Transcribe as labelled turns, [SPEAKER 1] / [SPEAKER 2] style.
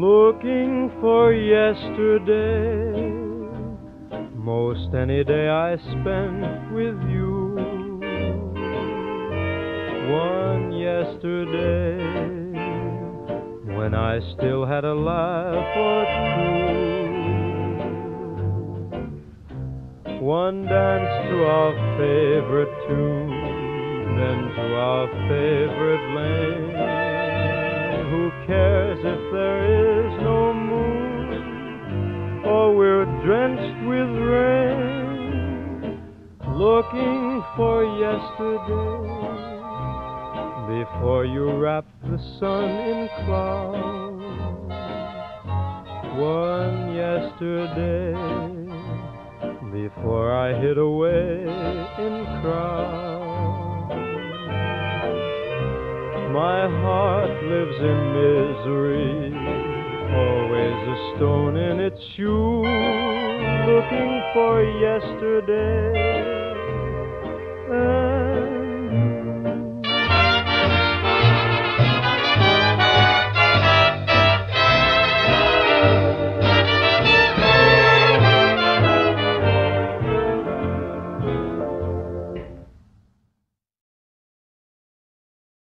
[SPEAKER 1] looking for yesterday. Most any day I spent with you. One yesterday when I still had a laugh or two. One dance to our favorite tune, then to our favorite lane. We're drenched with rain? Looking for yesterday before you wrap the sun in clouds. One yesterday before I hid away in crowds. My heart lives in misery, always a stone in its shoe, looking for yesterday